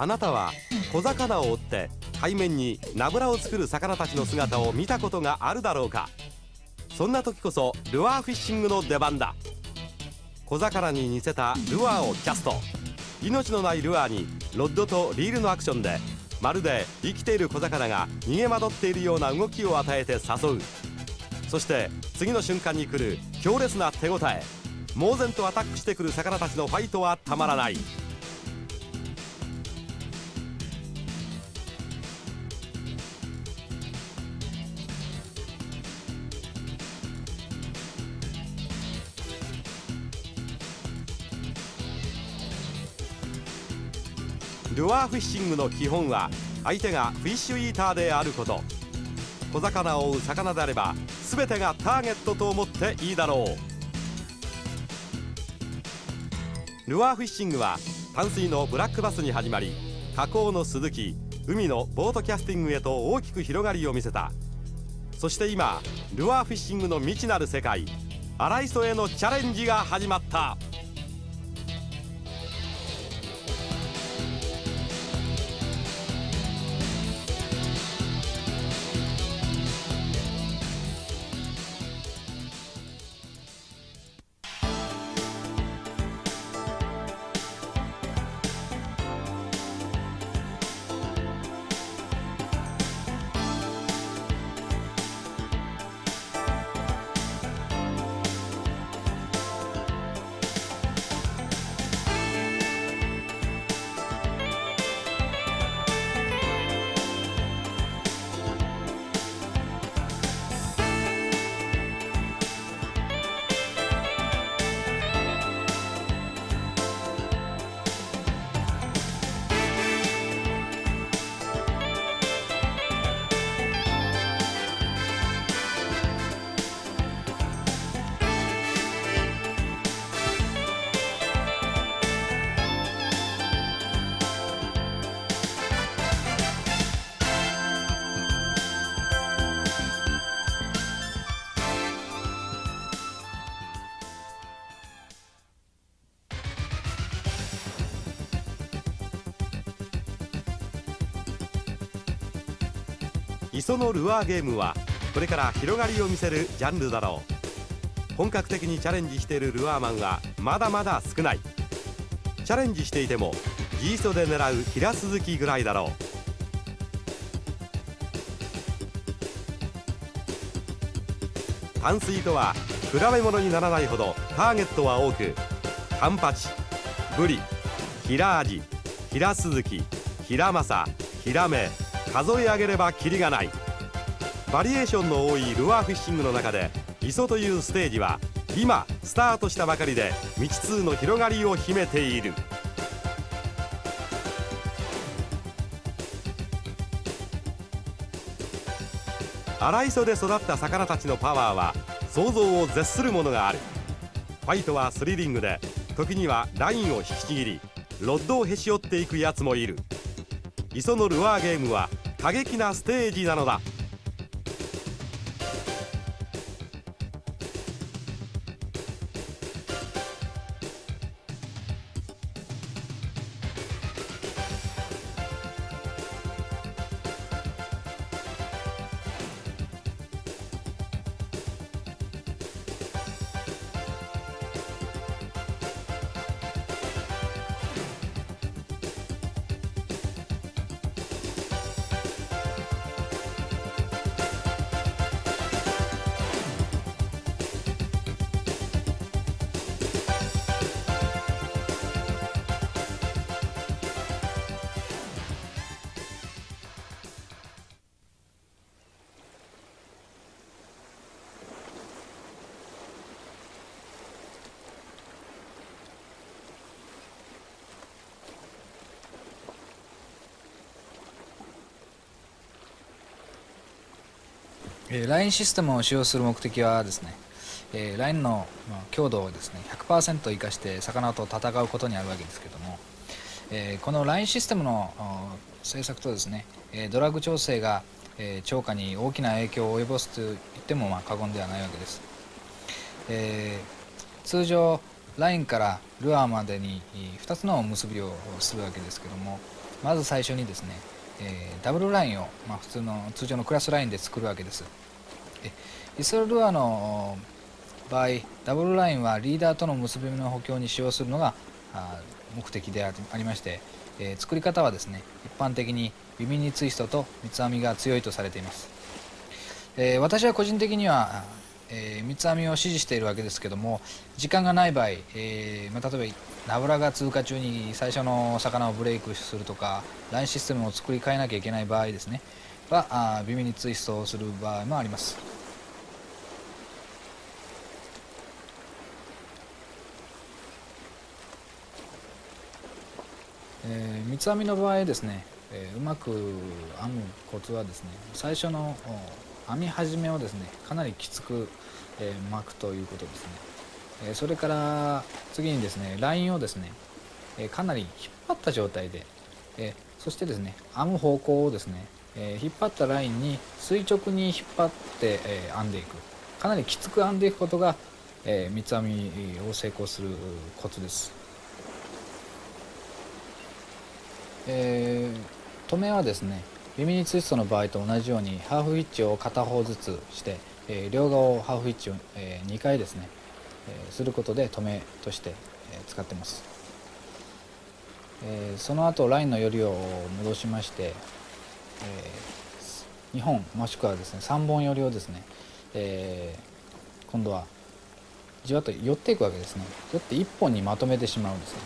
あなたは小魚を追って海面にナブラを作る魚たちの姿を見たことがあるだろうか。そんな時こそルアーフィッシングの出番だ。小魚に似せたルアーをキャスト。命のないルアーにロッドとリールのアクションでまるで生きている小魚が逃げ惑っているような動きを与えて誘う。そして次の瞬間に来る強烈な手応え。猛然とアタックしてくる魚たちのファイトはたまらない。ルアーフィッシングの基本は相手がフィッシュイーターであること。小魚を追う魚であれば全てがターゲットと思っていいだろう。ルアーフィッシングは淡水のブラックバスに始まり河口のスズキ海のボートキャスティングへと大きく広がりを見せた。そして今ルアーフィッシングの未知なる世界荒磯へのチャレンジが始まった。磯のルアーゲームはこれから広がりを見せるジャンルだろう。本格的にチャレンジしているルアーマンはまだまだ少ない。チャレンジしていてもギーソで狙う平鈴木ぐらいだろう。淡水とは比べ物にならないほどターゲットは多く。カンパチブリヒラアジヒラスズキヒラマサヒラメ数え上げればキリがない。バリエーションの多いルアーフィッシングの中で磯というステージは今スタートしたばかりで未知数の広がりを秘めている。荒磯で育った魚たちのパワーは想像を絶するものがある。ファイトはスリリングで時にはラインを引きちぎりロッドをへし折っていくやつもいる。磯のルアーゲームは過激なステージなのだ。LINE システムを使用する目的はですね、えー、LINE の、強度をですね100%生かして魚と戦うことにあるわけですけども、えー、この LINE システムの制作とですね、え、ドラッグ調整が、えー、超過に大きな影響を及ぼすと言ってもま過言ではないわけです、え、通常 LINE からルアーまでに2つの結びをするわけですけども、まず最初にですね、え、ダブルラインを、まあ、普通の通常のクラスラインで作るわけです。イソルルアの場合ダブルラインはリーダーとの結び目の補強に使用するのが目的でありまして、え、作り方はですね一般的にビミニツイストと三つ編みが強いとされています、え、私は個人的には、え、三つ編みを指示しているわけですけども時間がない場合、えま、例えばナブラが通過中に最初の魚をブレイクするとかラインシステムを作り変えなきゃいけない場合ですね。はあビミニツイストをする場合もあります。えー、三つ編みの場合ですね、えー、うまく編むコツはですね最初の編み始めをですねかなりきつく、えー、巻くということですね、えそれから次にですねラインをですね、えかなり引っ張った状態で、えそしてですね編む方向をですね、え引っ張ったラインに垂直に引っ張って、え編んでいく。かなりきつく編んでいくことが、え三つ編みを成功するコツです。えー、止めはですねビミニツイストの場合と同じようにハーフヒッチを片方ずつして、えー、両側をハーフヒッチを、えー、2回ですね、えー、することで止めとして、えー、使ってます、えー、その後ラインの寄りを戻しまして、えー、2本もしくはですね3本寄りをですね、えー、今度はじわっと寄っていくわけですね。寄って1本にまとめてしまうんですね。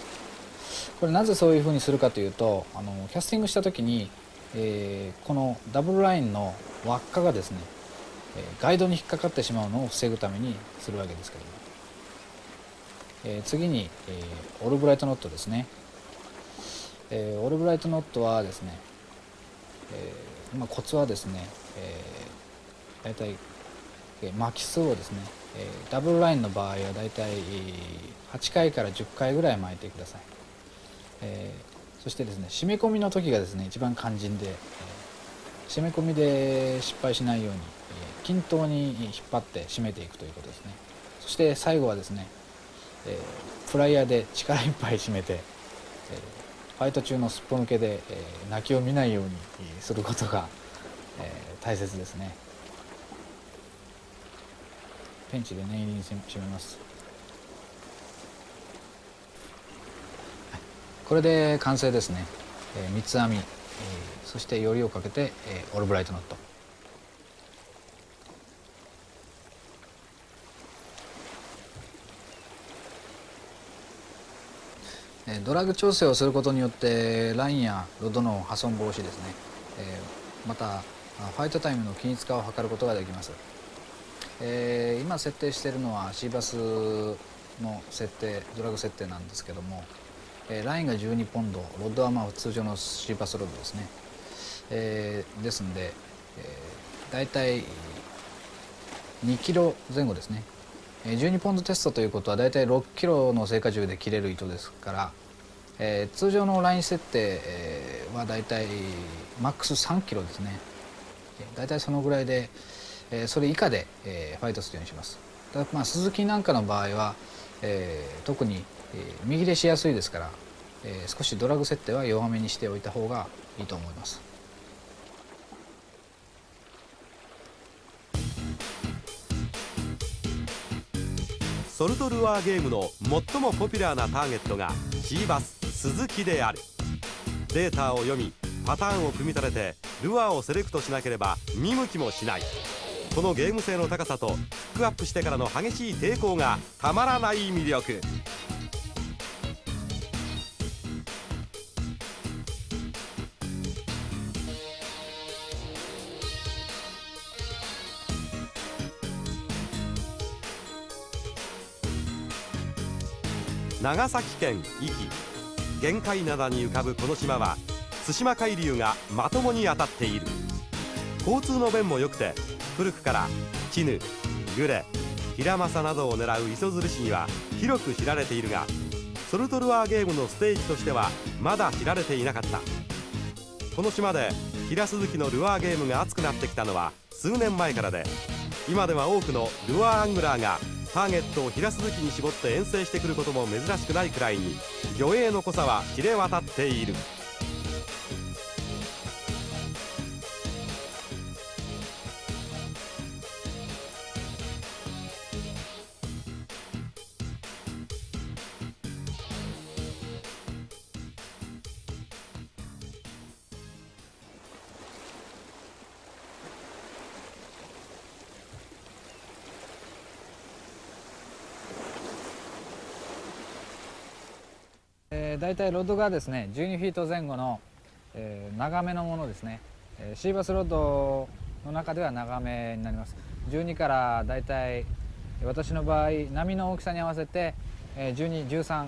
これなぜそういうふうにするかというとあのキャスティングした時に、えー、このダブルラインの輪っかがですねガイドに引っかかってしまうのを防ぐためにするわけですけども、えー、次に、えー、オルブライトノットですね、えー、オルブライトノットはですね、えーまあ、コツはですね、えー、大体、えー、巻き数をですね、え、ダブルラインの場合は大体8回から10回ぐらい巻いてください。え、そしてですね締め込みの時がですね一番肝心で、え、締め込みで失敗しないように、え、均等に引っ張って締めていくということですね。そして最後はですね、えフライヤーで力いっぱい締めて、えファイト中のすっぽ抜けで、え泣きを見ないようにすることが、え大切ですね。ペンチで念入りに締めます。これで完成ですね、えー、三つ編み、えー、そしてよりをかけて、えー、オールブライトノット。ドラッグ調整をすることによってラインやロドの破損防止ですね、またファイトタイムの均一化を図ることができます、え、今設定しているのは C バスの設定ドラッグ設定なんですけどもえラインが12ポンドロッドはまあ通常のシーパスロッドですね、え、ですんで、えー、大体2キロ前後ですね。12ポンドテストということは大体6キロの成果重で切れる糸ですから、えー、通常のライン設定はだいたいマックス3キロですねだいたいそのぐらいで、えー、それ以下で、えー、ファイトするようにしますだまあ鈴木なんかの場合は、えー、特にえー、見切れしやすいですから、えー、少しドラッグ設定は弱めにしておいた方がいいと思います。ソルトルアーゲームの最もポピュラーなターゲットがシーバス鈴木である。データを読みパターンを組み立ててルアーをセレクトしなければ見向きもしない。このゲーム性の高さとフックアップしてからの激しい抵抗がたまらない魅力。長崎県壱岐。玄界灘に浮かぶこの島は対馬海流がまともに当たっている。交通の便も良くて古くから絹グレヒラマサなどを狙う磯釣り師には広く知られているがソルトルアーゲームのステージとしてはまだ知られていなかった。この島で平鈴木のルアーゲームが熱くなってきたのは数年前からで今では多くのルアーアングラーがターゲットを平鈴木に絞って遠征してくることも珍しくないくらいに魚影の濃さは知れ渡っている。大体ロッドがですね12フィート前後の、えー、長めのものですね、えー、シーバスロッドの中では長めになります。12から大体私の場合波の大きさに合わせて、えー、1213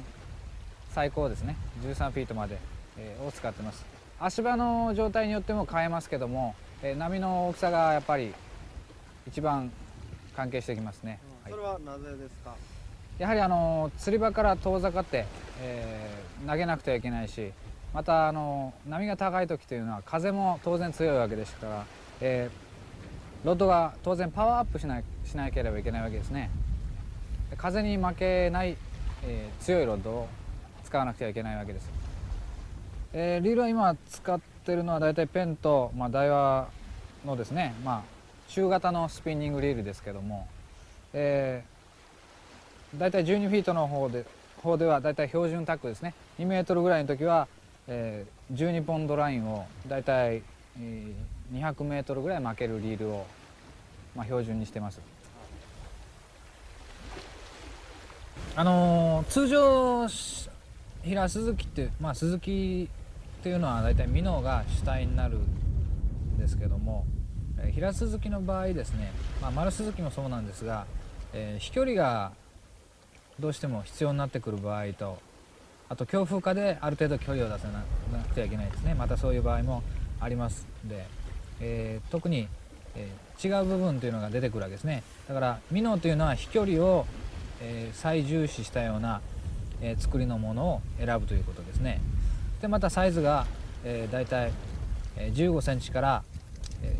最高ですね。13フィートまで、えー、を使ってます。足場の状態によっても変えますけども、えー、波の大きさがやっぱり一番関係してきますね、うん、それはなぜですか、やはりあの釣り場から遠ざかって、えー、投げなくてはいけないしまたあの波が高い時というのは風も当然強いわけですから、えー、ロッドが当然パワーアップしないしなければいけないわけですね。風に負けない、えー、強いロッドを使わなくてはいけないわけです、えー、リールは今使ってるのは大体ペンと、まあ、ダイワのですね、まあ、中型のスピンニングリールですけども、えー大体12フィートの方で方では大体標準タックですね。2メートルぐらいの時は、えー、12ポンドラインを大体、えー、200メートルぐらい巻けるリールを、まあ、標準にしてます。あのー、通常平鈴木って、まあ、鈴木っていうのは大体ミノが主体になるんですけども平鈴木の場合ですね、まあ、丸鈴木もそうなんですが、えー、飛距離がどうしても必要になってくる場合とあと強風下である程度距離を出さなくてはいけないですね。またそういう場合もありますで、えー、特に、えー、違う部分というのが出てくるわけですね。だからミノというのは飛距離を、えー、最重視したような、え作りのものを選ぶということですね。でまたサイズが、えー、大体1 5センチから、え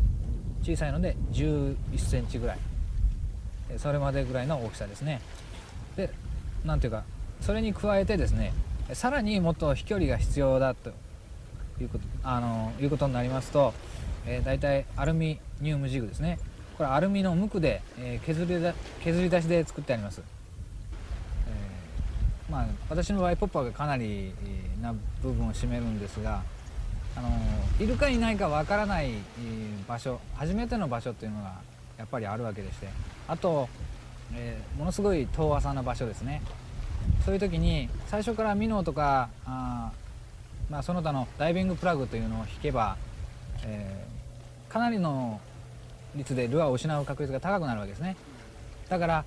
小さいので1 1センチぐらい。それまでぐらいの大きさですね。何ていうかそれに加えてですねさらにもっと飛距離が必要だということあのいうことになりますと、えー、大体アルミニウムジグですね。これアルミの無垢で、えー、削りだ削り出しで作ってあります、えー、まあ私の場合ポッパーがかなりな部分を占めるんですがあのいるかいないかわからない場所初めての場所っていうのがやっぱりあるわけでしてあとえー、ものすごい遠浅な場所ですね。そういう時に最初からミノとかあ、まあ、その他のダイビングプラグというのを引けば、えー、かなりの率でルアーを失う確率が高くなるわけですね。だから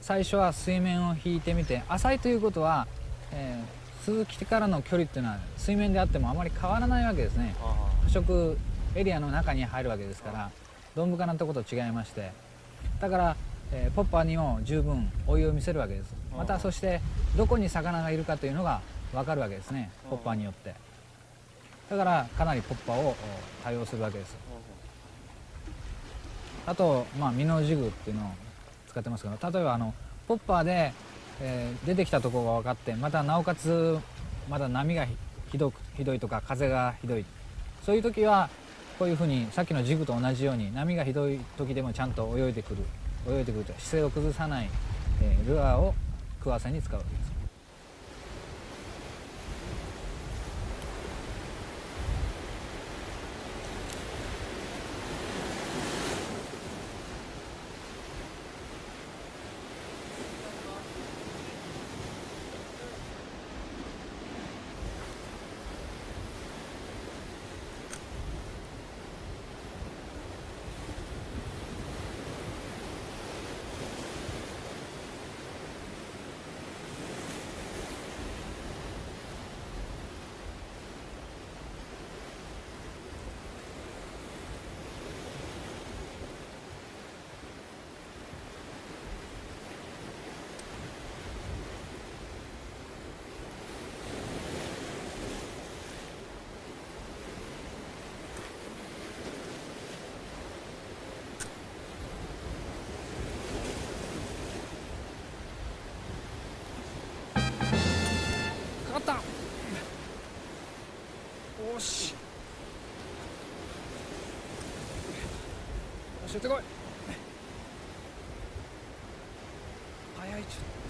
最初は水面を引いてみて浅いということは、えー、鈴木からの距離っていうのは水面であってもあまり変わらないわけですね。捕食エリアの中に入るわけですからどん深なとこと違いまして。だからえー、ポッパーにも十分お湯を見せるわけです。またそしてどこに魚がいるかというのが分かるわけですね。ポッパーによって。だからかなりポッパーを多用するわけです。あと、まあ、ミノジグっていうのを使ってますけど例えばあのポッパーで、えー、出てきたところが分かってまたなおかつまだ波がひどくひどいとか風がひどい。そういう時はこういうふうにさっきのジグと同じように波がひどい時でもちゃんと泳いでくる泳いでくると姿勢を崩さない、えー、ルアーを食わせに使うわけです。ちょっとい早いちょっと。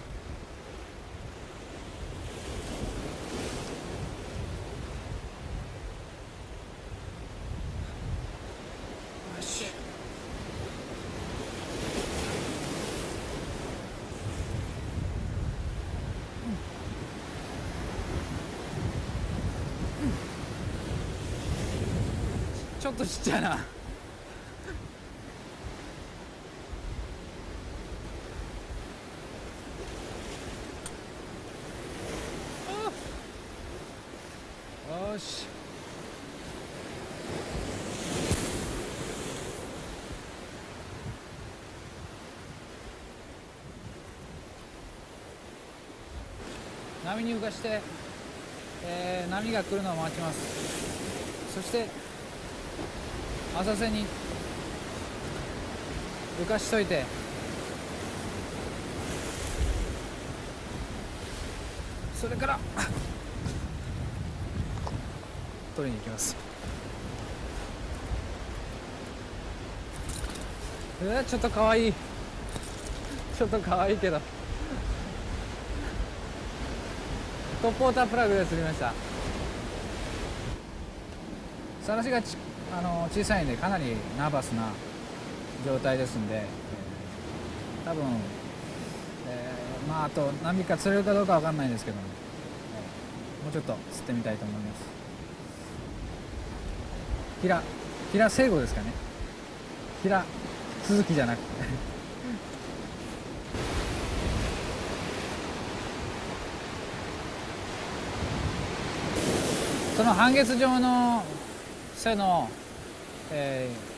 ちょっとちっちゃいな。波に浮かして、えー波が来るのを待ちます。そして浅瀬に浮かしといてそれから取りに行きます。えー、ちょっとかわい。いちょっとかわいいけど。トップウォータープラグで釣りました。さらしがちあの小さいんでかなりナーバスな状態ですんで、えー多分、えーまああと何匹か釣れるかどうかわかんないんですけども、えーもうちょっと釣ってみたいと思います。平平聖子ですかね。平鈴木じゃなくて。その半月状の背の、えー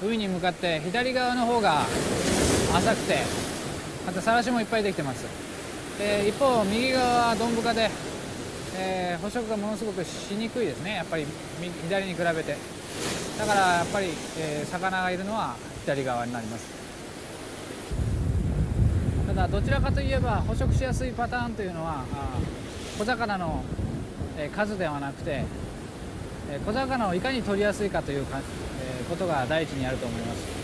海に向かって左側の方が浅くてまたさらしもいっぱいできてます。で一方右側はどん深で、えー捕食がものすごくしにくいですね。やっぱり左に比べて。だからやっぱり、えー魚がいるのは左側になります。ただどちらかといえば捕食しやすいパターンというのは小魚の、えー数ではなくて、えー小魚をいかに取りやすいかというか、えーことが第一にあると思います。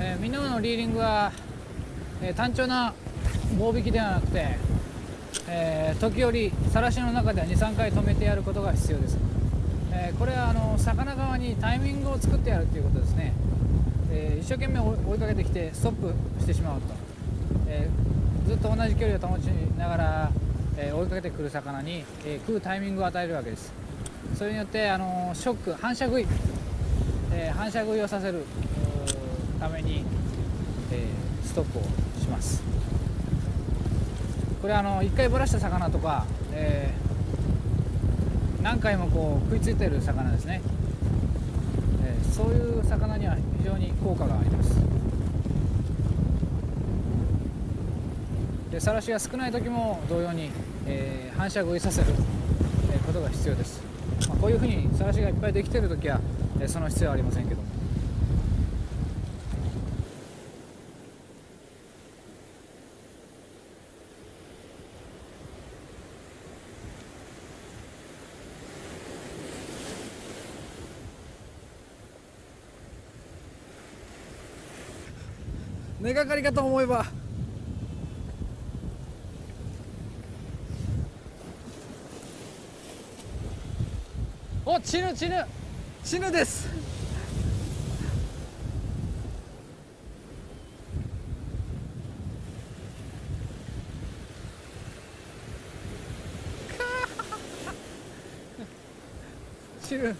えー、ミノーのリーリングは、えー単調な棒引きではなくて、えー時折さらしの中では23回止めてやることが必要です、えーこれはあの魚側にタイミングを作ってやるということですね、えー一生懸命追いかけてきてストップしてしまうと、えーずっと同じ距離を保ちながら、えー追いかけてくる魚に、え食うタイミングを与えるわけです。それによってあのショック反射食い、え反射食いをさせるために、えストップをします。これあの1回ぶらした魚とか、え何回もこう食いついてる魚ですね、そういう魚には非常に効果があります。でさらしが少ない時も同様に、えー反射食いさせる、ことが必要です、まあ、こういうふうにさらしがいっぱいできてる時は、えーその必要はありませんけども。根がかりかと思えば。おチヌチヌチヌです。チヌ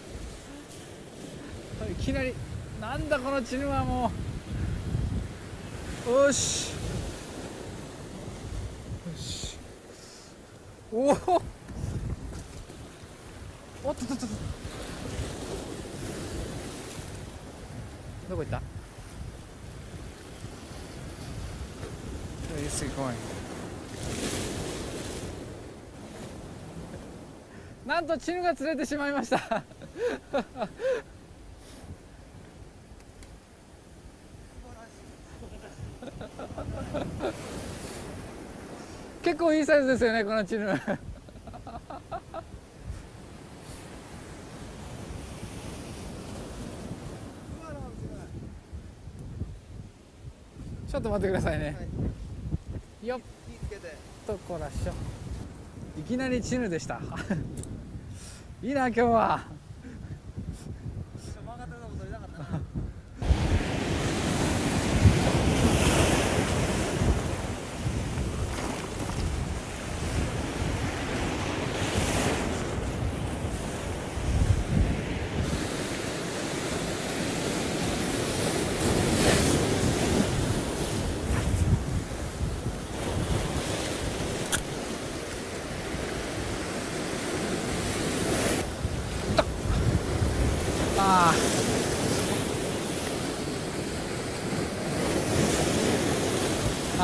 いきなり。なんだこのチヌはもうよしよしおおおっとっとっとっとどこ行った Where is he going? なんとチヌが釣れてしまいました？結構いいサイズですよねこのチヌちょっと待ってくださいね、よっとこらしょ。いきなりチヌでした。いいな今日は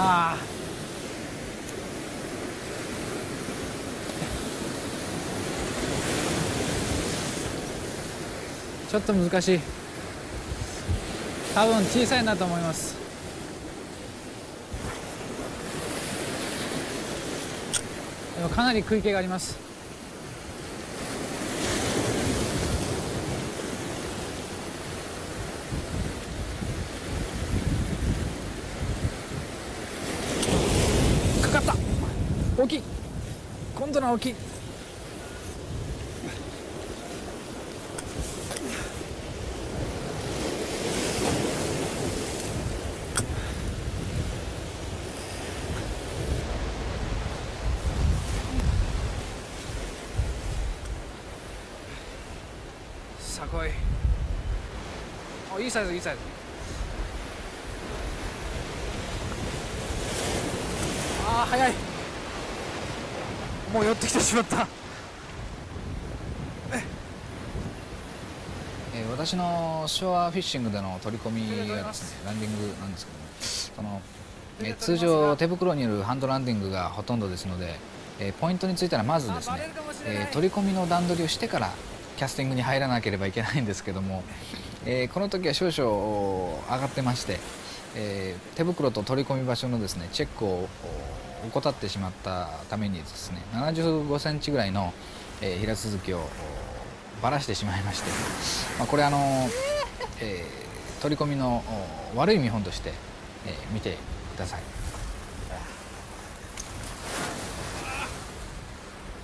あちょっと難しい。多分小さいなと思います。でもかなり食い気があります。かかった。大きい。今度のは大きい。来い。あいいサイズいいサイズ。ああ早い。もう寄ってきてしまった。えー私のショアフィッシングでの取り込みがですねランディングなんですけどもその、えー通常手袋によるハンドランディングがほとんどですので、えーポイントについてはまずですね、えー取り込みの段取りをしてからキャスティングに入らなければいけないんですけども、えーこの時は少々上がってまして、えー手袋と取り込み場所のですねチェックを怠ってしまったためにですね75センチぐらいの、えー平続きをばらしてしまいまして、まあ、これあの、えー取り込みの悪い見本として、えー見てください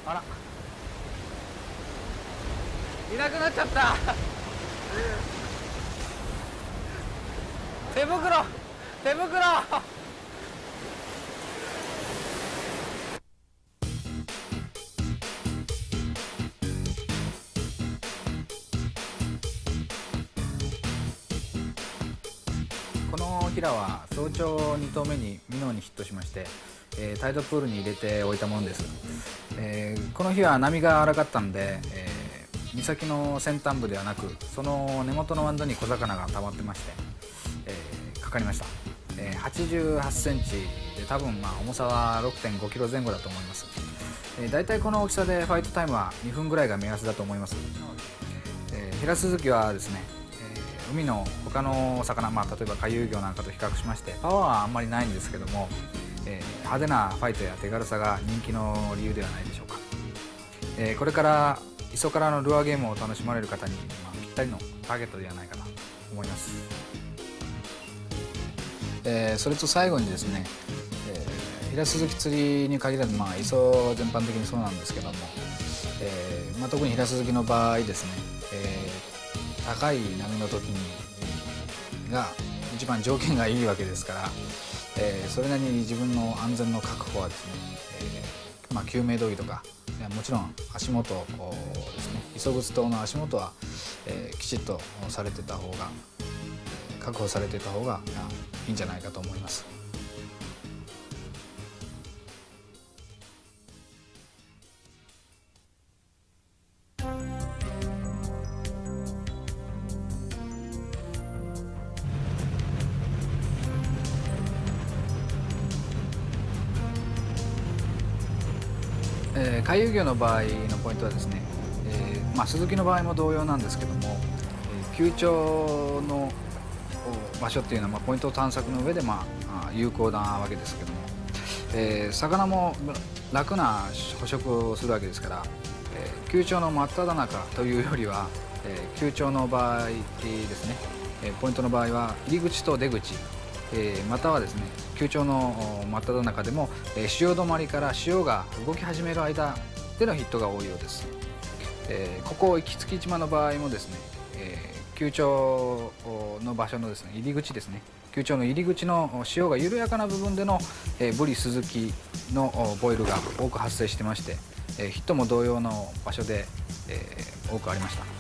あらいなくなっちゃった。手袋手袋。このヒラは早朝2投目にミノーにヒットしまして、えータイドプールに入れておいたものです、えーこの日は波が荒かったんで、えー岬の先端部ではなくその根元の湾に小魚が溜まってまして、えーかかりました、えー88センチで多分まあ重さは6.5キロ前後だと思います、えー、大体この大きさでファイトタイムは2分ぐらいが目安だと思います、えー、ヒラスズキはですね、えー海の他の魚、まあ、例えば回遊魚なんかと比較しましてパワーはあんまりないんですけども、えー派手なファイトや手軽さが人気の理由ではないでしょうか、えーこれから磯からのルアーゲームを楽しまれる方に、まあ、ぴったりのターゲットではないかと思います、えーそれと最後にですね、えー、平鈴木釣りに限らず、まあ、磯全般的にそうなんですけども、えーまあ、特に平鈴木の場合ですね、えー高い波の時にが一番条件がいいわけですから、えーそれなりに自分の安全の確保はですね、えーまあ、救命胴衣とかもちろん足元ですね磯口島の足元は、えーきちっとされてた方が確保されてた方がいいんじゃないかと思います。えー回遊魚の場合のポイントはですね、えーまあ、鈴木の場合も同様なんですけども、えー球長の場所っていうのは、まあ、ポイント探索の上で、まあ、有効なわけですけども、えー魚も楽な捕食をするわけですから、えー球長の真っ只中というよりは、えー球長の場合ですね、えーポイントの場合は入り口と出口えーまたはですね球長の真っ只中でも、えー潮止まりから潮が動き始める間でのヒットが多いようです、えーここ行き月島の場合もですね、えー球長の場所のですね入り口ですね。球長の入り口の潮が緩やかな部分での、えーブリスズキのボイルが多く発生してまして、えーヒットも同様の場所で、えー多くありました。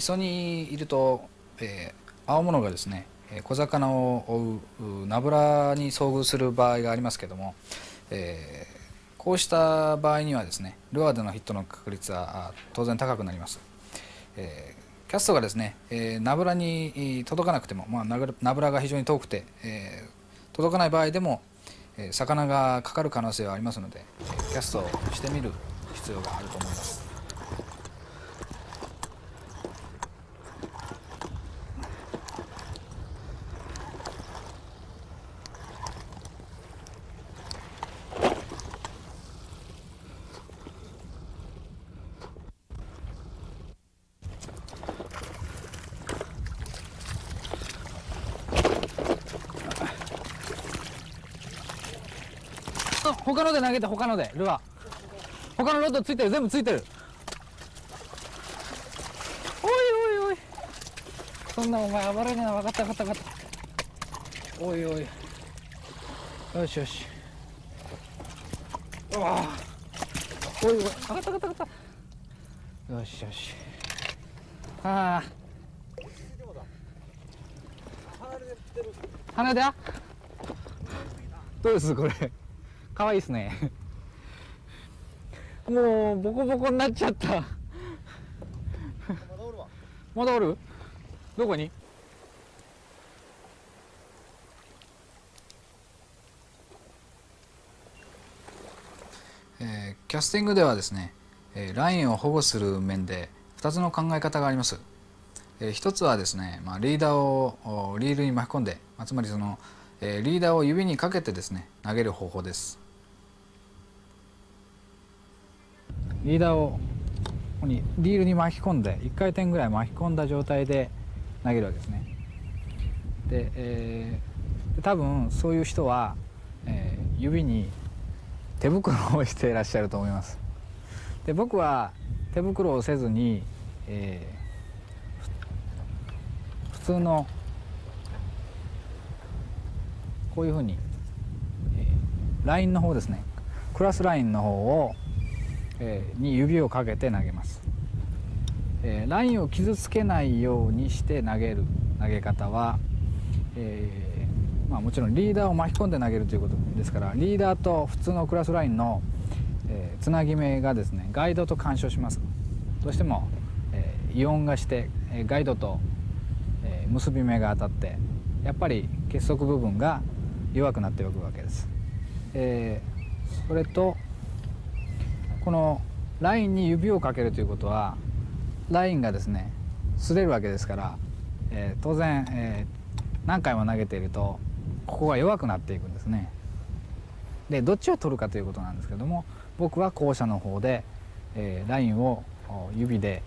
磯にいると、えー、青物がですね小魚を追うナブラに遭遇する場合がありますけども、えー、こうした場合にはですねルアーでのヒットの確率は当然高くなります、えー、キャストがですね、えー、ナブラに届かなくても、まあ、ナブラが非常に遠くて、えー、届かない場合でも、え、魚がかかる可能性はありますのでキャストをしてみる必要があると思います。他ので投げて他のでルアー。他のロッドついてる。全部ついてる。おいおいおい。そんなお前暴れるな分かった分かった分かった。おいおい。よしよし。うわおいおい。分かった分かった分かった。よしよし。ああ鼻であどうですこれ？かわいですね。もうボコボコになっちゃった。まだおる？どこに？えー、キャスティングではですね、えー、ラインを保護する面で2つの考え方があります、えー、一つはですね、まあ、リーダーをリールに巻き込んで、まあ、つまりその、えー、リーダーを指にかけてですね投げる方法です。リーダーをここにリールに巻き込んで1回転ぐらい巻き込んだ状態で投げるわけですね。で,、えー、多分そういう人は、えー、指に手袋をしていらっしゃると思います。で僕は手袋をせずに、えー、普通のこういうふうに、えー、ラインの方ですね。クラスラインの方をえに指をかけて投げます、えラインを傷つけないようにして投げる。投げ方は、えー、まあ、もちろんリーダーを巻き込んで投げるということですからリーダーと普通のクラスラインの、え、つなぎ目がですねガイドと干渉します。どうしても、えー、イオンがして、ガイドと、え結び目が当たってやっぱり結束部分が弱くなっておくわけです、えそれとこのラインに指をかけるということはラインがですね擦れるわけですから、えー、当然、えー、何回も投げているとここが弱くなっていくんですね。でどっちを取るかということなんですけども僕は後者の方で、えー、ラインを指で、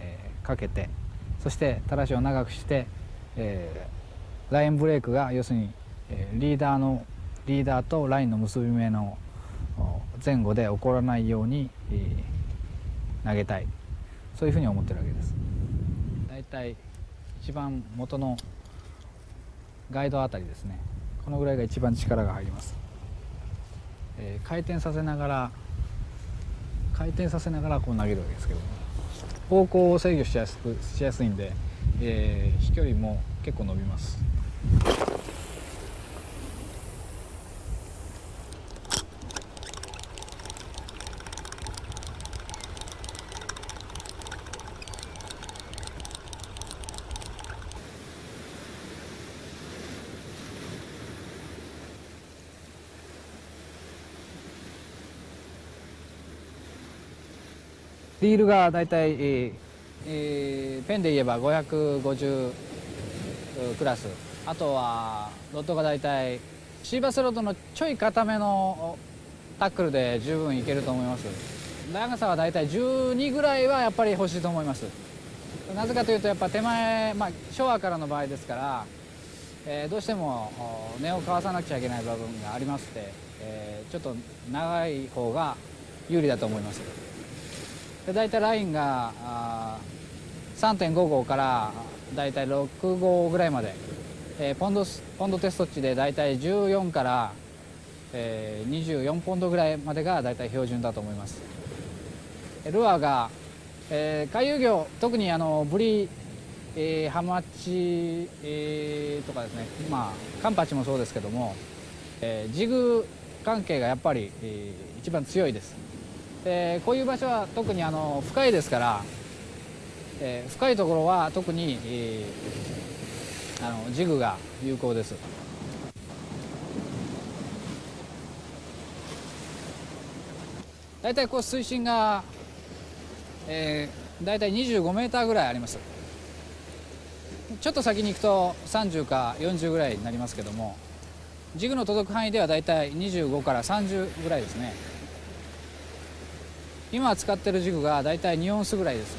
えー、かけてそしてたらしを長くして、えー、ラインブレークが要するに、えー、リーダーのリーダーとラインの結び目の前後で起こらないように、投げたい。そういうふうに思ってるわけです。だいたい一番元のガイドあたりですね。このぐらいが一番力が入ります、えー、回転させながら回転させながらこう投げるわけですけど方向を制御しやすくしやすいんで、えー、飛距離も結構伸びます。リールがだいたい、えー、ペンで言えば550クラス。あとはロッドがだいたいシーバスロッドのちょい固めのタックルで十分いけると思います。長さはだいたい12ぐらいはやっぱり欲しいと思います。なぜかというとやっぱ手前、まあ、ショアからの場合ですから、えー、どうしても根をかわさなくちゃいけない部分がありまして、えー、ちょっと長い方が有利だと思います。で大体ラインが3.5号から大体6号ぐらいまで、えー、ポンドポンドテスト値で大体14から、えー、24ポンドぐらいまでが大体標準だと思います。ルアーがえー、回遊魚特にあのブリ、えー、ハマチ、えー、とかですね。まあカンパチもそうですけども、えー、ジグ関係がやっぱり、えー、一番強いです、えー、こういう場所は特にあの深いですから、えー、深いところは特に、えー、あのジグが有効です。大体こう水深が、えー、大体25メーターぐらいあります。ちょっと先に行くと30か40ぐらいになりますけどもジグの届く範囲では大体25から30ぐらいですね。今使ってるジグが大体2オンスぐらいです。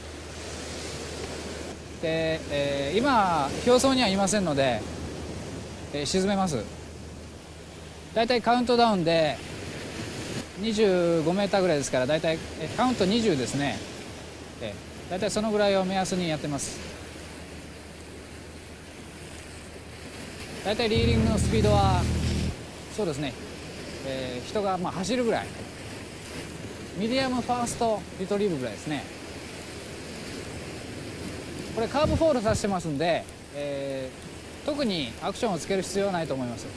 で、えー、今表層にはいませんので、えー、沈めます。大体カウントダウンで25メーターぐらいですから大体カウント20ですね。大体そのぐらいを目安にやってます。大体リーリングのスピードはそうですね、えー、人がまあ走るぐらい。ミディアムファーストリトリーブぐらいですね。これカーブフォールさせてますんで、えー、特にアクションをつける必要はないと思います。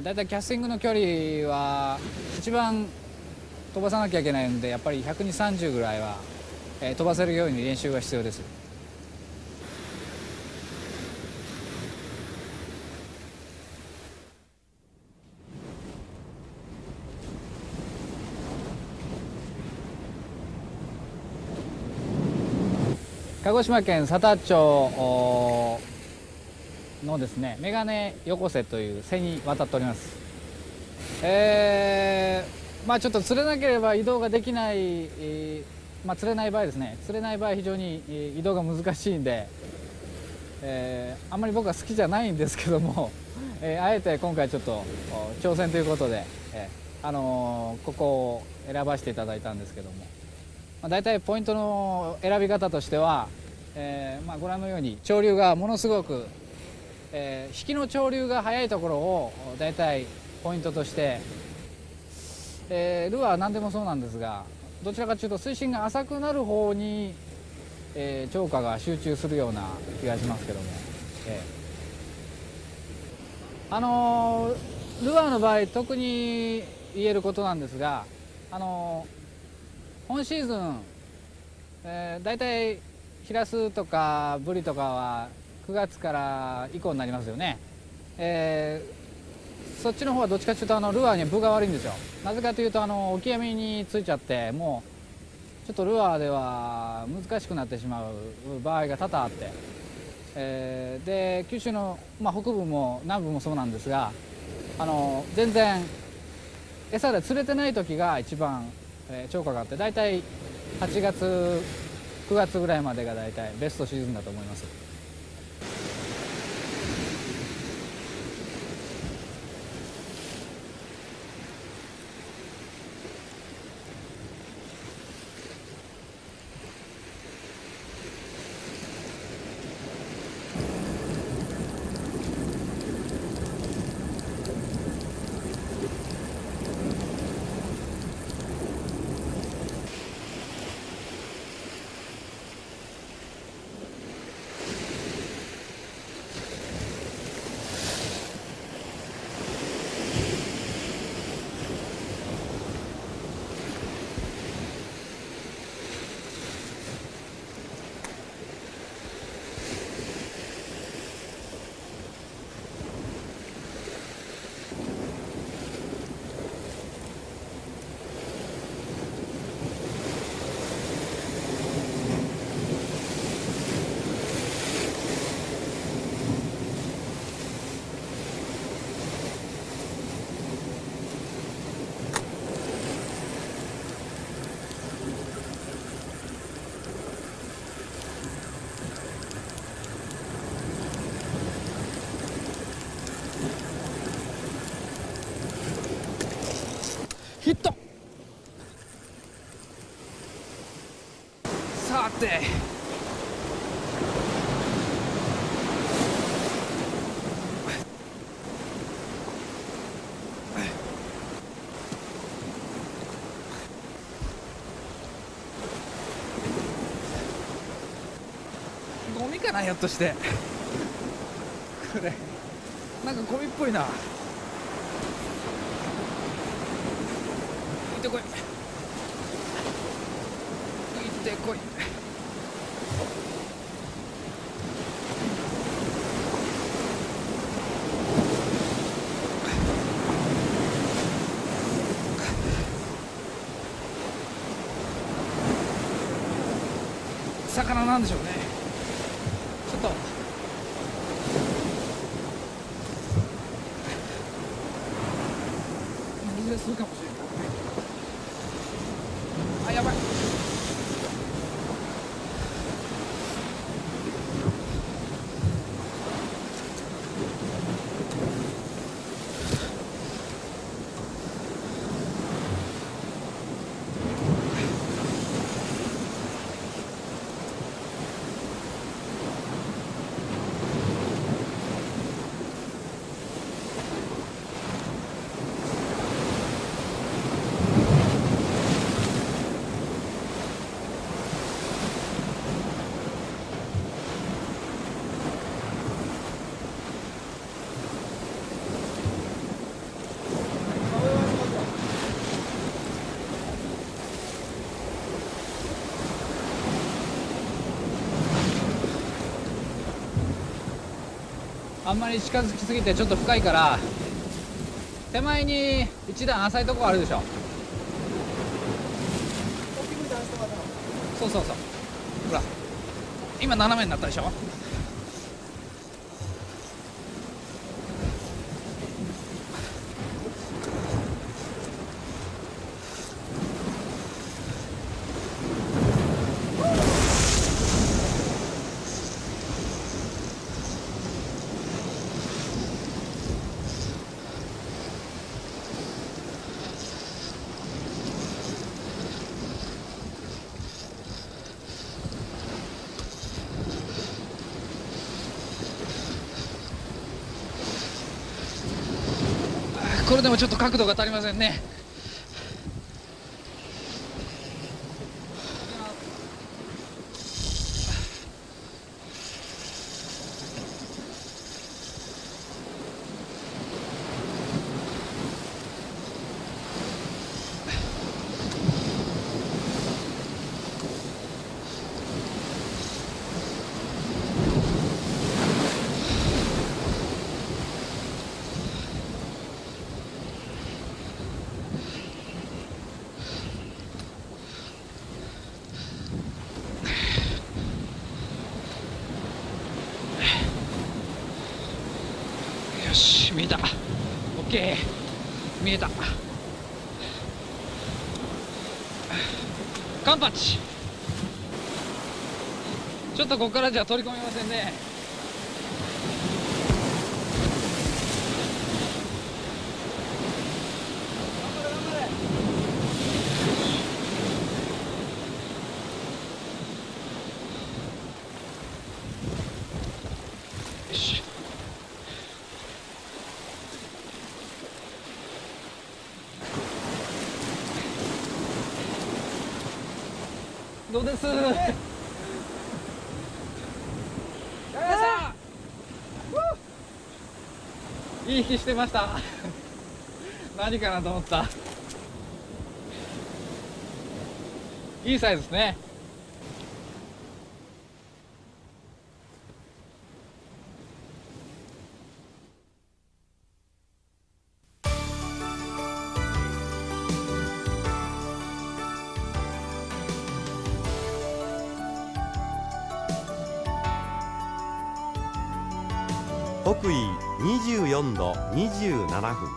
だいたいキャスティングの距離は一番飛ばさなきゃいけないのでやっぱり12030ぐらいは、飛ばせるように練習が必要です。鹿児島県佐田町のですねメガネよこせという背に渡っております。えー、まあちょっと釣れなければ移動ができない、えー、まあ釣れない場合ですね。釣れない場合非常に移動が難しいんで、えー、あんまり僕は好きじゃないんですけども、え、あえて今回ちょっと挑戦ということで、え、あの、ここを選ばせていただいたんですけども、まあ、大体ポイントの選び方としては、えーまあ、ご覧のように潮流がものすごくえー、引きの潮流が速いところを大体ポイントとして、えー、ルアーは何でもそうなんですがどちらかというと水深が浅くなる方に、えー、釣果が集中するような気がしますけども、えー、あのー、ルアーの場合特に言えることなんですが、あのー、本シーズン、えー、大体ヒラスとかブリとかは9月から以降になりますよね、えー、そっちの方はどっちかというとあのルアーに分が悪いんですよ。なぜかというとあのオキアミについちゃってもうちょっとルアーでは難しくなってしまう場合が多々あって、えー、で九州の、まあ、北部も南部もそうなんですがあの全然餌で釣れてない時が一番、えー、超過があって大体8月9月ぐらいまでが大体ベストシーズンだと思います。ヒットさてなひょっとして。これなんかゴミっぽいな。行ってこい行ってこい魚なんでしょうねちょっと水でするかもしれないあやばいあんまり近づきすぎてちょっと深いから手前に一段浅いとこあるでしょ。そうそうそう。ほら今斜めになったでしょちょっと角度が足りませんねよし見えた。OK 見えた。カンパチ。ちょっとここからじゃ取り込みませんねよしどうですいい引きしてました。何かなと思った。いいサイズですね。27分。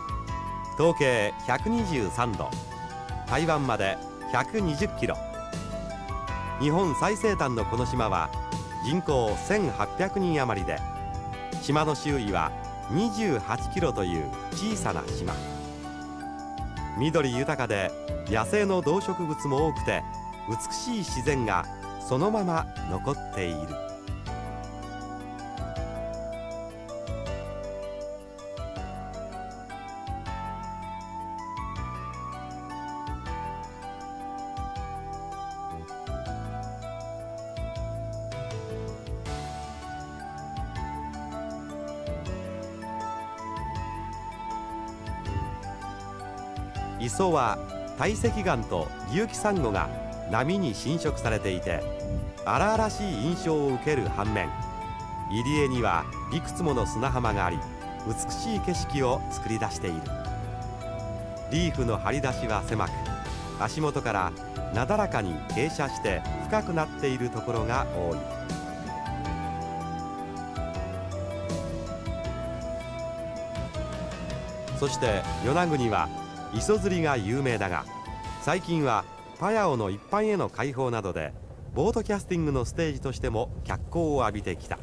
東経123度。台湾まで120キロ。日本最西端のこの島は人口1800人余りで島の周囲は28キロという小さな島。緑豊かで野生の動植物も多くて美しい自然がそのまま残っている。磯は堆積岩と隆起サンゴが波に侵食されていて荒々しい印象を受ける反面入り江にはいくつもの砂浜があり美しい景色を作り出している。リーフの張り出しは狭く足元からなだらかに傾斜して深くなっているところが多い。そして与那国は磯釣りが有名だが最近はパヤオの一般への開放などでボートキャスティングのステージとしても脚光を浴びてきた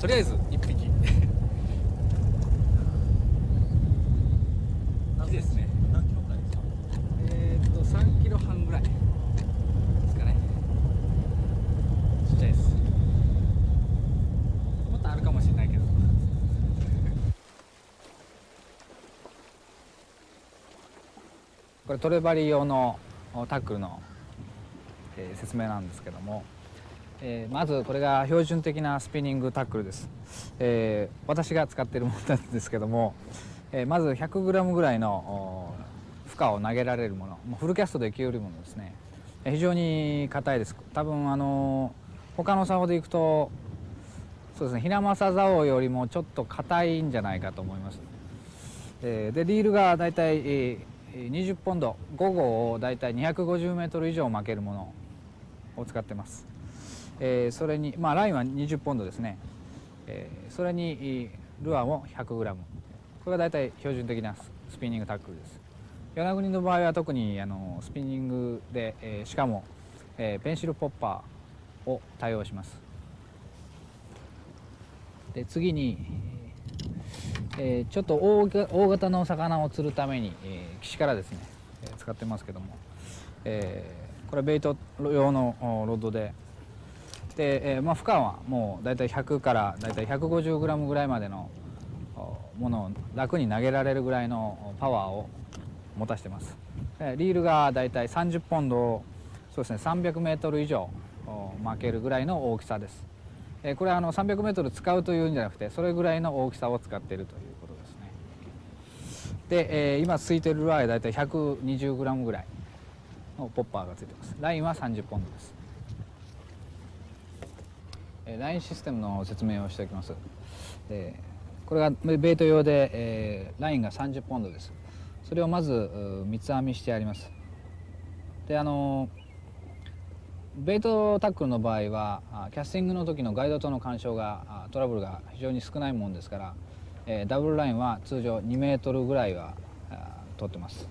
とりあえず1匹いいですね何キロぐらいですかえー、っと3キロ半ぐらいですかねちっちゃいですもっとあるかもしれないけどこれトレバリ用のタックルの、えー、説明なんですけどもえー、まずこれが標準的なスピニングタックルです、えー、私が使っているものなんですけども、えー、まず 100g ぐらいの負荷を投げられるものフルキャストでいけるものですね非常に硬いです。多分あの他の竿でいくとそうですねヒラマサ竿よりもちょっと硬いんじゃないかと思います、えー、でリールがだいたい20ポンド。5号をだいたい 250m 以上巻けるものを使ってます。えー、それに、まあ、ラインは20ポンドですね、えー、それにルアーも 100g これが大体標準的なスピニングタックルです。与那国の場合は特にあのスピニングで、えー、しかも、えー、ペンシルポッパーを対応します。で次に、えー、ちょっと大大型の魚を釣るために、えー、岸からですねえ使ってますけども、えー、これベイト用のロッドでで、えー、まあ、負荷はもう大体100から大体 150g ぐらいまでのものを楽に投げられるぐらいのパワーを持たせてます。リールが大体30ポンドをそうですね 300m 以上巻けるぐらいの大きさです。えこれはあの 300m 使うというんじゃなくてそれぐらいの大きさを使っているということですね。で、えー、今ついてるルアーは大体 120g ぐらいのポッパーがついてます。ラインは30ポンドです。えラインシステムの説明をしておきます、えー、これがベイト用で、えー、ラインが30ポンドです。それをまず三つ編みしてあります。であのベイトタックルの場合はキャスティングの時のガイドとの干渉がトラブルが非常に少ないもんですから、え、ダブルラインは通常2メートルぐらいは通ってます。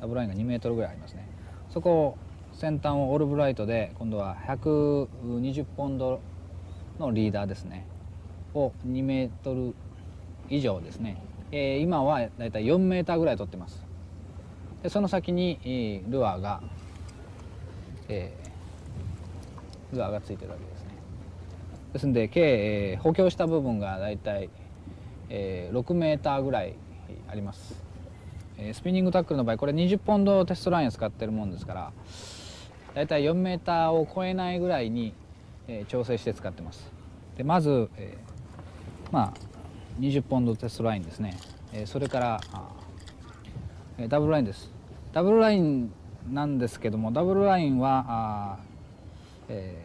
ダブルラインが2メートルぐらいありますね。そこを先端をオールブライトで今度は120ポンドのリーダーですね。を2メートル以上ですね、え、今はだいたい4メーターぐらい取ってます。でその先に、ルアーが、えー、ルアーがついてるわけですね。ですんで計、えー、補強した部分がだいたい、え、6メーターぐらいあります、えー、スピニングタックルの場合これ20ポンドテストラインを使ってるもんですからだいたい4メーターを超えないぐらいにえー、調整して使ってます。でまず、えー、まあ20ポンドテストラインですね、えー、それからあ、え、ダブルラインです。ダブルラインなんですけどもダブルラインはあ、え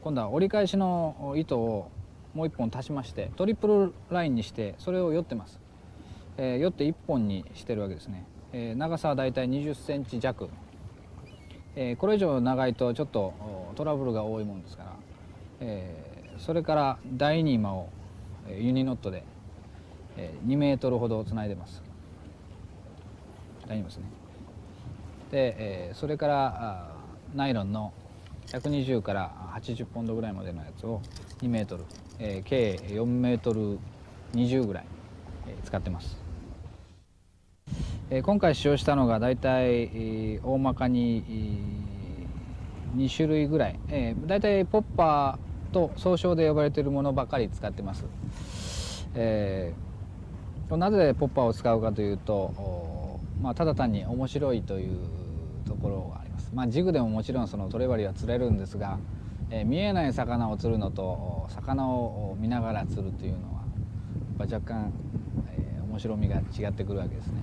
ー、今度は折り返しの糸をもう1本足しましてトリプルラインにしてそれを寄ってます、えー、寄って1本にしてるわけですね、えー、長さはだいたい20センチ弱、えー、これ以上長いとちょっとトラブルが多いもんですから、えー、それから第2間をユニノットで2メートルほどつないでます。第2ですね。で、えー、それからナイロンの120から80ポンドぐらいまでのやつを2メートル、えー、計4メートル20ぐらい、えー、使ってます、えー、今回使用したのが大体、えー、大まかに、えー、2種類ぐらい、えー、大体ポッパーと総称で呼ばれているものばかり使ってます、えー、なぜポッパーを使うかというと、まあ、ただ単に面白いというところがあま、あ、ジグでももちろんそのトレバリは釣れるんですがえー、見えない魚を釣るのと魚を見ながら釣るというのはやっぱ若干、えー、面白みが違ってくるわけですね、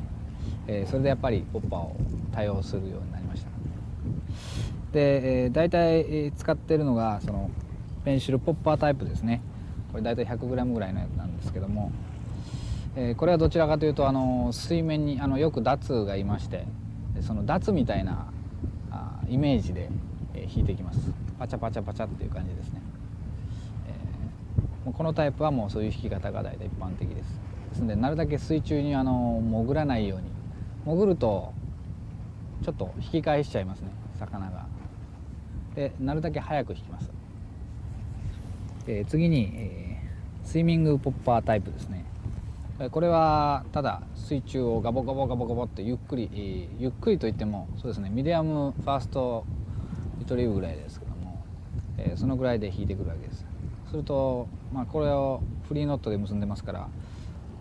えー、それでやっぱりポッパーを多用するようになりました。で、えー、大体使ってるのがそのペンシルポッパータイプですね。これ大体 100g ぐらいのやつなんですけども、えー、これはどちらかというとあの水面にあのよくダツがいましてそのダツみたいなイメージで引いていきます。パチャパチャパチャっていう感じですね、えー、このタイプはもうそういう引き方が大体一般的です。ですのでなるだけ水中にあの潜らないように。潜るとちょっと引き返しちゃいますね。魚が。でなるだけ早く引きます、え、次に、えー、スイミングポッパータイプですね。これはただ水中をガボガボガボガボってゆっくり、ゆっくりといってもそうですねミディアムファーストリトリーブぐらいですけども、そのぐらいで引いてくるわけです。すると、まあ、これをフリーノットで結んでますから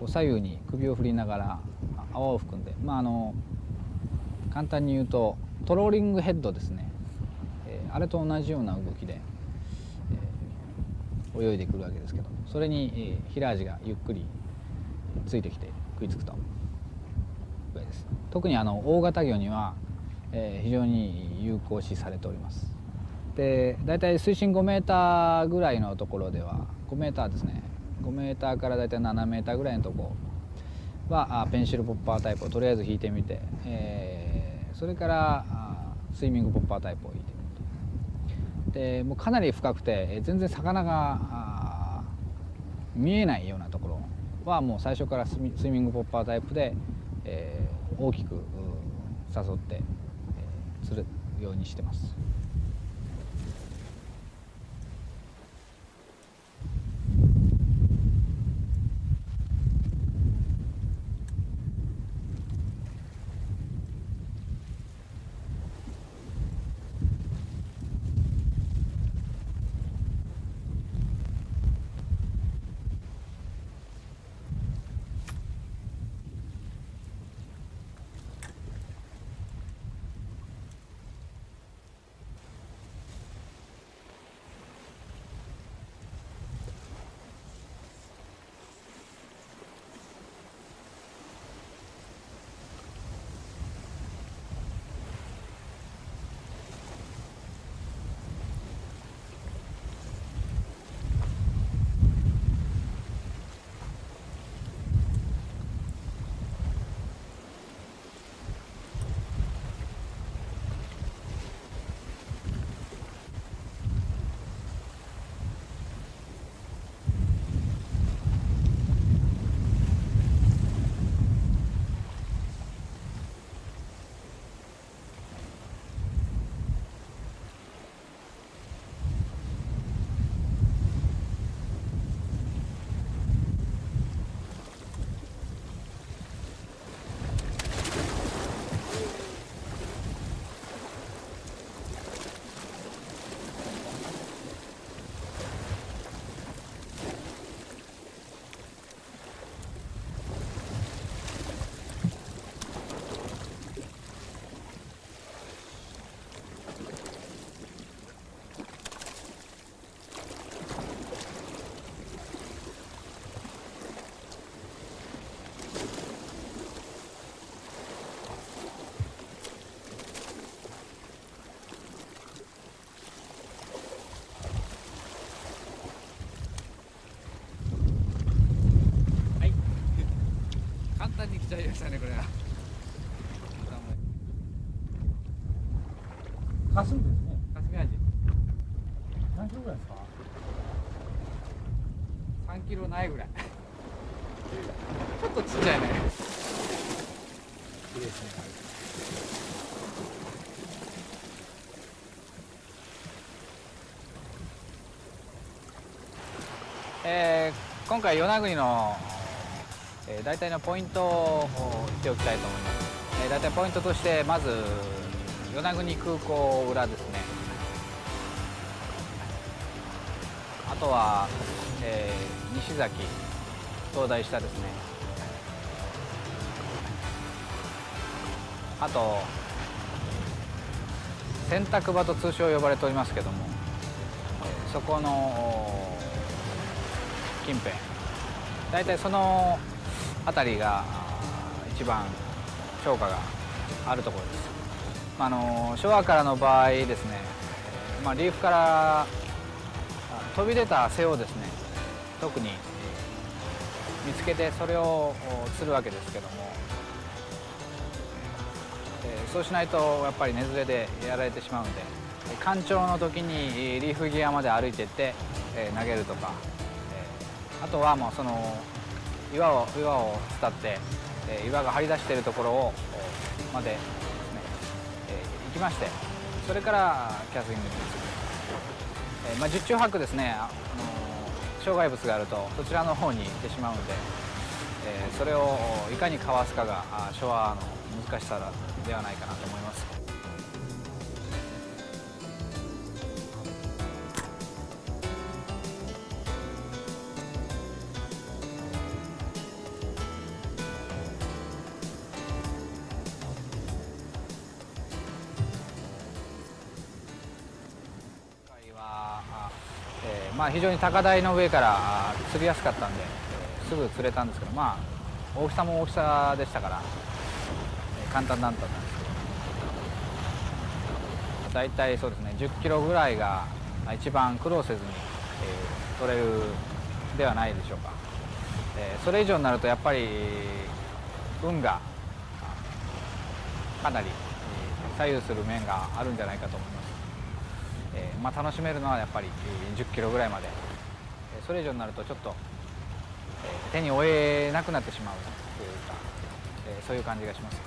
こう左右に首を振りながら泡を含んでまああの簡単に言うとトローリングヘッドですね、あれと同じような動きで、泳いでくるわけですけどそれに、えー、ヒラージがゆっくりついてきて食いつくと。特にあの大型魚にはえー、非常に有効視されております。で大体水深5メーターぐらいのところでは5メーターですね。5メーターから大体7メーターぐらいのところはペンシルポッパータイプをとりあえず引いてみて、えー、それからスイミングポッパータイプを引いてみて。でもうかなり深くて全然魚が見えないようなところはもう最初からスイミングポッパータイプで、えー、大きく誘ってえするようにしてます。ちゃいましたねこれ。は霞ですね。霞味何キロぐらいですか？3キロないぐらい。ちょっとちっちゃいね。いいですね。えー今回与那国の、えー大体のポイントを言っておきたいと思います、えー大体ポイントとしてまず与那国空港裏ですね。あとは、えー西崎東大下ですね。あと洗濯場と通称呼ばれておりますけども、えーそこの近辺。大体その辺りが一番評価があるところです、まあ、あの昭和からの場合ですね、まあ、リーフから飛び出た背をですね特に見つけてそれをお釣るわけですけども、そうしないとやっぱり根ずれでやられてしまうんで干潮の時にリーフ際まで歩いていって、投げるとか、あとはもうその岩を岩を伝って、えー岩が張り出しているところをまでですね、えー行きましてそれからキャスティングに移る、えーまあ、十中八九ですねあの障害物があるとそちらの方に行ってしまうので、えーそれをいかにかわすかがあショアの難しさではないかなと思います。まあ、非常に高台の上から釣りやすかったんで、すぐ釣れたんですけど、まあ、大きさも大きさでしたから、簡単だったんですけど。大体そうですね10キロぐらいが一番苦労せずに、えー取れるではないでしょうか、えーそれ以上になるとやっぱり運がかなり左右する面があるんじゃないかと思います。まあ、楽しめるのはやっぱり10キロぐらいまで、それ以上になるとちょっと、手に負えなくなってしまうというか、そういう感じがします。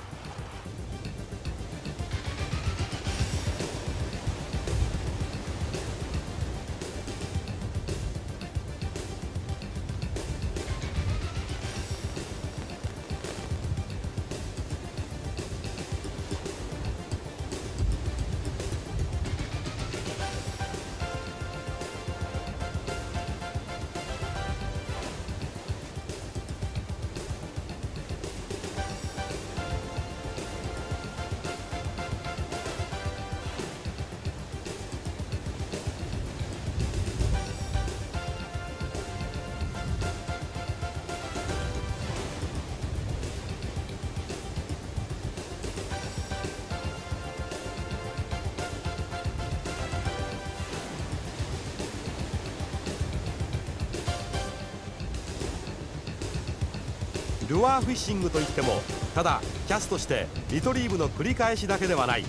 ルアーフィッシングといってもただキャストしてリトリーブの繰り返しだけではない。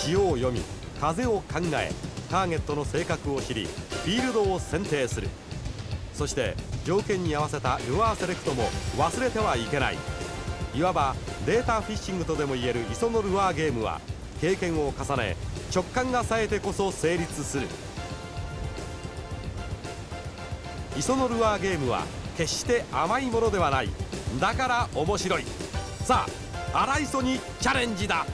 潮を読み風を考えターゲットの性格を知りフィールドを選定する。そして条件に合わせたルアーセレクトも忘れてはいけない。いわばデータフィッシングとでもいえる磯のルアーゲームは経験を重ね直感が冴えてこそ成立する。磯のルアーゲームは決して甘いものではない。だから面白い。さあ荒磯にチャレンジだ。